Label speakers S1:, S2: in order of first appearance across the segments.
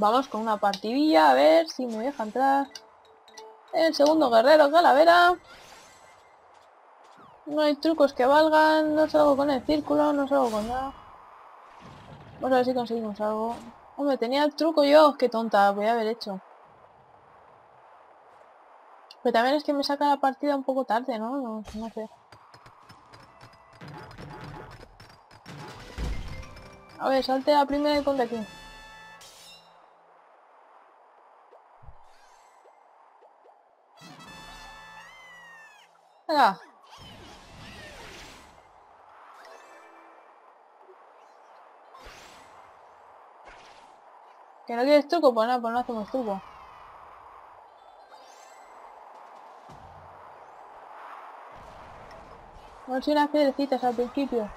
S1: Vamos con una partidilla, a ver si me deja entrar. El segundo guerrero calavera. No hay trucos que valgan, no salgo con el círculo, no salgo con nada. Vamos a ver si conseguimos algo. Hombre, tenía el truco yo, qué tonta, voy a haber hecho. Pero también es que me saca la partida un poco tarde, ¿no? No, sé. A ver, salte la primera y ponte aquí. ¿Que no quieres truco? Pues nada, pues no hacemos truco. Vamos a unas piedrecitas al principio.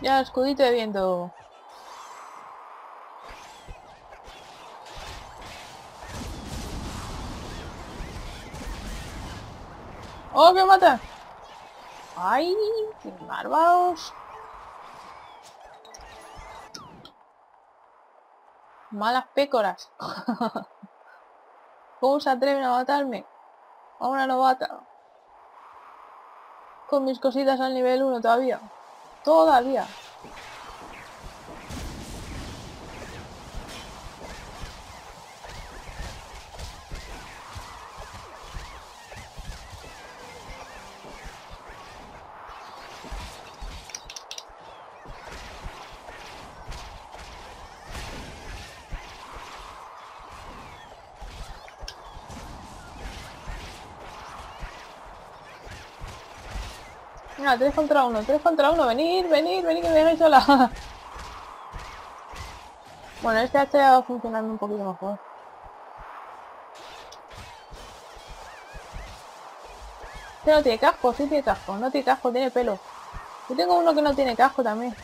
S1: Ya, escudito de viento. ¡Oh, que mata! ¡Ay! ¡Qué bárbaros! Malas pécoras. ¿Cómo se atreven a matarme? A una novata. Con mis cositas al nivel 1 todavía. Todavía. Venga, tres contra uno, tres contra uno, venir, venir, venir, que me dejáis sola. bueno, este hacha ya va funcionando un poquito mejor. Este no tiene casco, sí tiene casco, no tiene casco, tiene pelo. Yo tengo uno que no tiene casco también.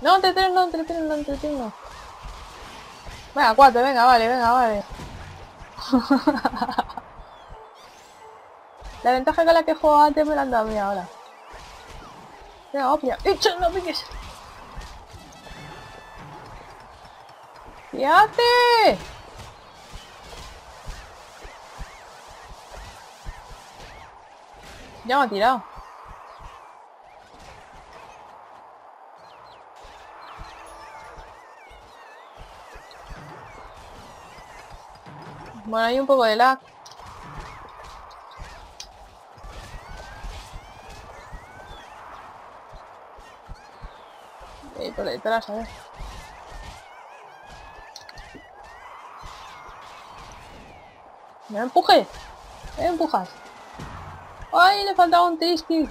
S1: No, entretengo, no, entretengo, no, entretengo. Venga, cuatro, venga, vale, venga, vale. la ventaja que la que juego antes me la han dado a mí ahora. Venga, ya. ¡Hecho, no piques! ¡Fíjate! Ya me ha tirado. Bueno, hay un poco de lag. Y por detrás, a ver. ¡Me empuje! ¡Me empujas! ¡Ay! Le faltaba un Tisky.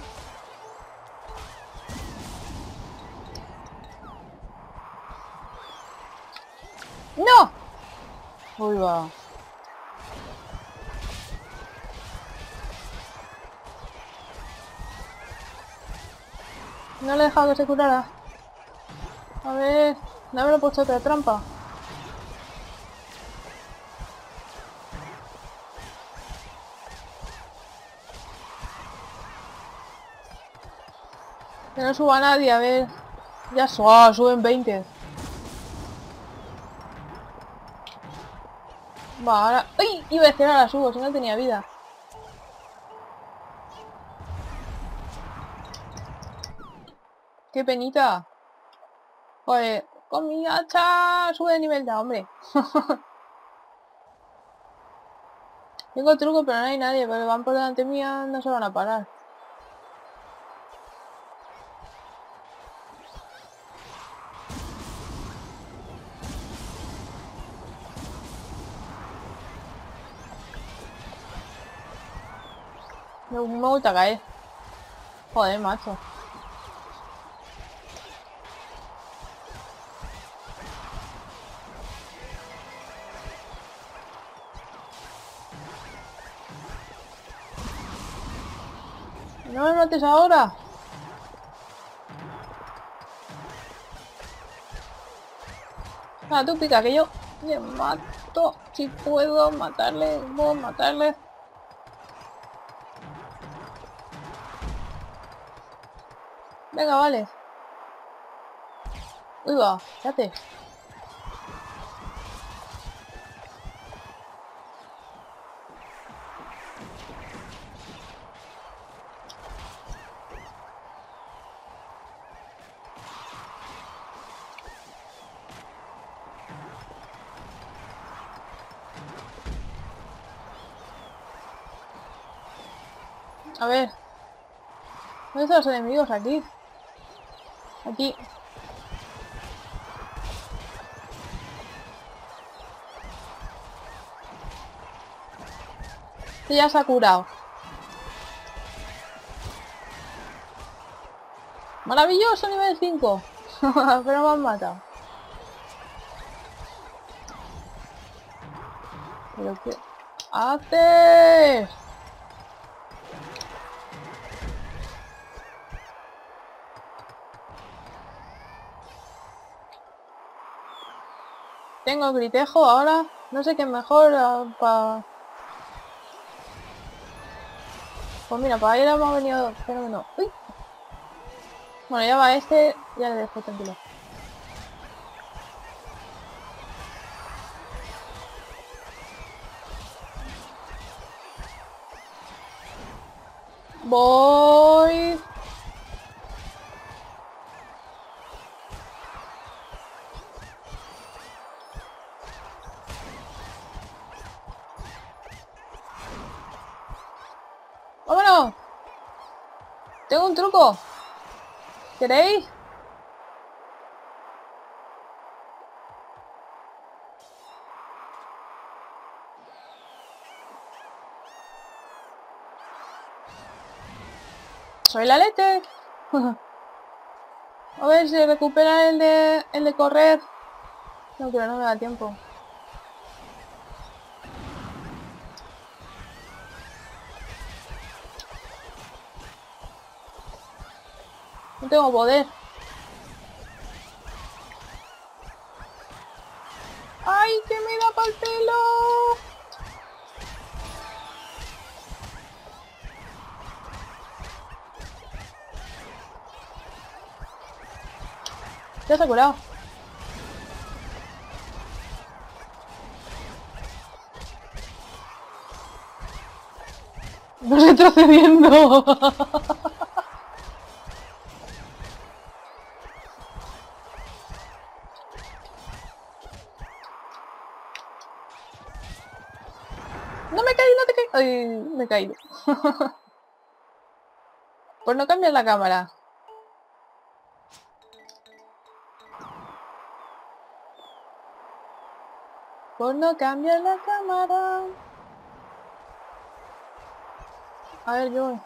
S1: ¡No! Uy, va. No le he dejado que se curara. A ver, no habrá puesto otra trampa. Que no suba nadie, a ver. Ya suba, suben 20. Va, ahora... ¡Ay! Iba a decir ahora subo, si no tenía vida. ¡Qué penita! Joder, con mi hacha sube de nivel ya, hombre. Tengo truco, pero no hay nadie, pero van por delante mía, no se van a parar. Me gusta caer. Joder, macho. ahora. Ah, tú pica que yo le mato. Si puedo matarle, puedo matarle. Venga, vale. Uy, va, fíjate. A ver. ¿Dónde están los enemigos? Aquí. Aquí. Este ya se ha curado. Maravilloso nivel 5. Pero me han matado. ¿Pero qué haces? Tengo gritejo ahora. No sé qué mejor para... Pues mira, para ir hemos venido... Pero no. Uy. Bueno, ya va este. Ya le dejo tranquilo. Voy... ¡Vámonos! Tengo un truco. ¿Queréis? Soy la leche. A ver si recupera el de el de correr. No, pero no me da tiempo. No tengo poder. ¡Ay, que me da pa'l pelo! Ya se ha curado. No retrocediendo. No me caí, no te caí. Ay, me he caído. pues no cambias la cámara. Por no cambiar la cámara. A ver, yo.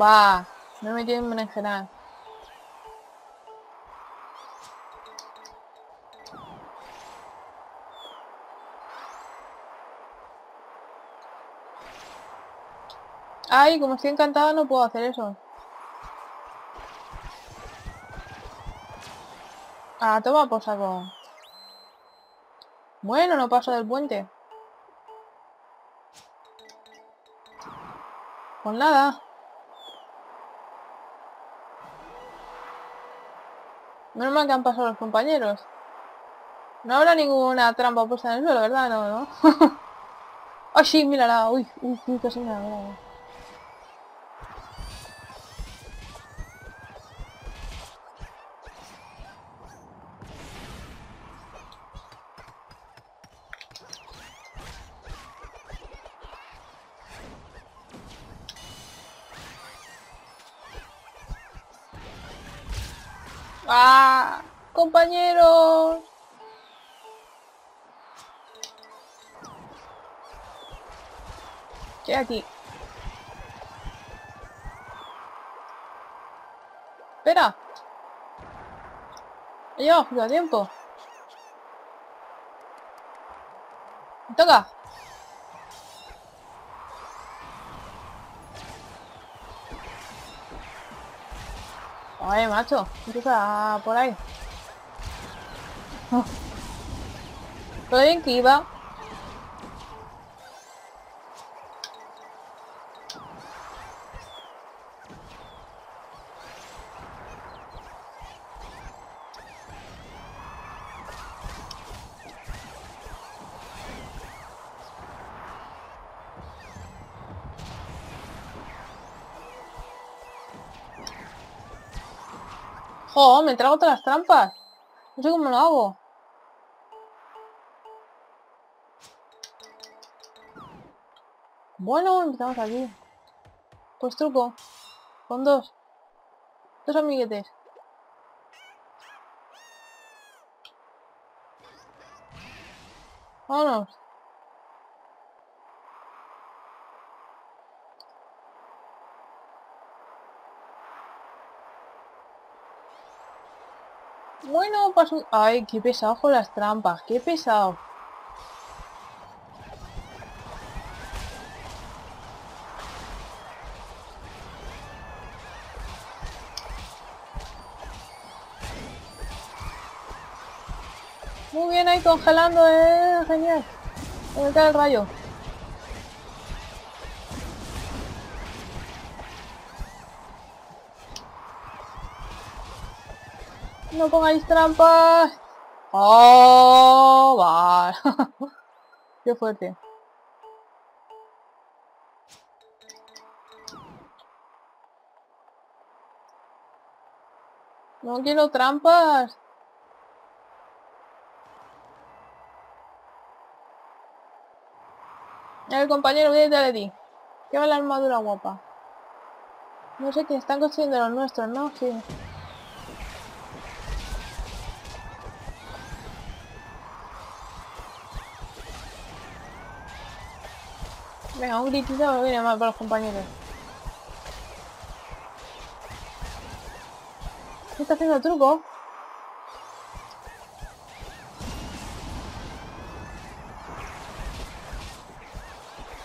S1: Va, me metido en. Ay, como estoy encantada no puedo hacer eso. Ah, toma por saco. Bueno, no paso del puente. Pues nada. Menos mal que han pasado los compañeros. No habrá ninguna trampa puesta en el suelo, ¿verdad? No, no. ¡Ay, sí! Mírala. Uy, uy, uy, casi me ha ¡Ah! ¡Compañeros! ¿Qué aquí? ¡Espera! ¡Yo! ¡Da tiempo! ¡Me toca! Oye, macho, empieza por ahí. Todo bien que iba. ¡Jo! Me trago todas las trampas. No sé cómo lo hago. Bueno, empezamos aquí. Pues truco. Con dos. Dos amiguetes. Vámonos. Bueno, paso... Ay, qué pesado con las trampas, qué pesado. Muy bien ahí congelando, eh, genial. Me cae el rayo. No pongáis trampas. Oh, va. Qué fuerte. No quiero trampas. El compañero, viene de ti. ¿Qué va la armadura guapa? No sé qué están construyendo los nuestros, ¿no? Sí. Venga, un gritito me viene mal para los compañeros. ¿Qué está haciendo el truco?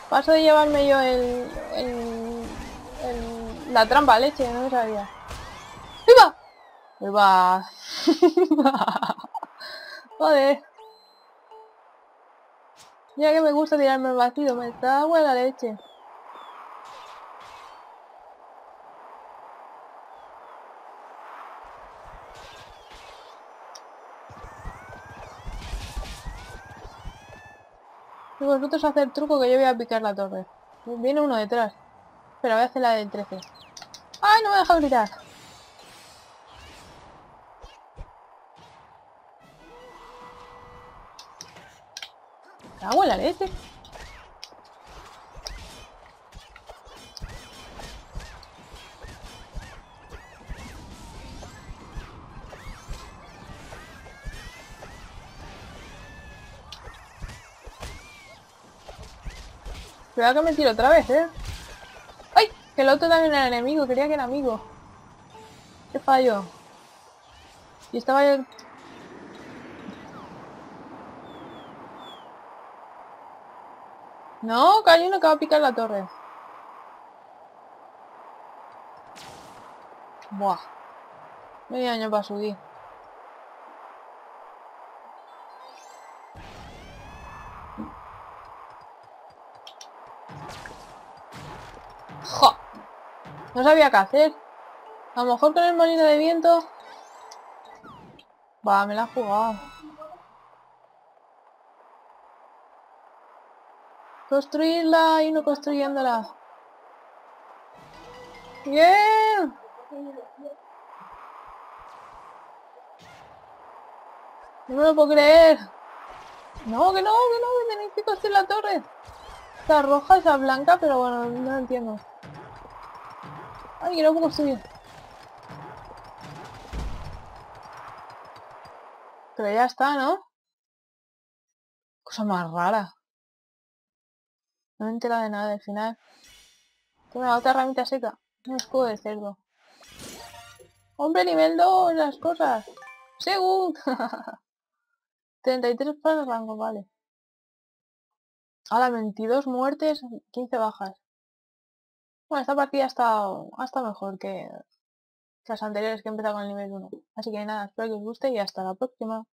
S1: Paso de llevarme yo el, el, el la trampa leche, no me sabía. ¡Viva! ¡Viva! Joder. Ya que me gusta tirarme el vacío, me está la leche. Y vosotros hacer truco que yo voy a picar la torre. Viene uno detrás. Pero voy a hacer la del 13. ¡Ay, no me deja gritar! Agua la leche. Cuidado que me tiro otra vez, ¿eh? ¡Ay! Que el otro también era enemigo, quería que era amigo. ¿Qué fallo? Y estaba yo... No, que hay uno que va a picar la torre. Buah. Medio año para subir. ¡Jo! No sabía qué hacer. A lo mejor con el molino de viento... Va, me la ha jugado. Construirla y no construyéndola. ¡Bien! No me lo puedo creer. No, que no, que no, que tenéis que construir la torre. Está roja, esa blanca, pero bueno, no lo entiendo. Ay, que no puedo construir. Pero ya está, ¿no? Cosa más rara. No me entera de nada al final. Toma otra ramita seca. Un escudo de cerdo. Hombre, nivel 2, las cosas. Según. 33 para el rango, vale. Ahora 22 muertes, 15 bajas. Bueno, esta partida ha estado, ha estado mejor que, las anteriores que he empezado con el nivel 1. Así que nada, espero que os guste y hasta la próxima.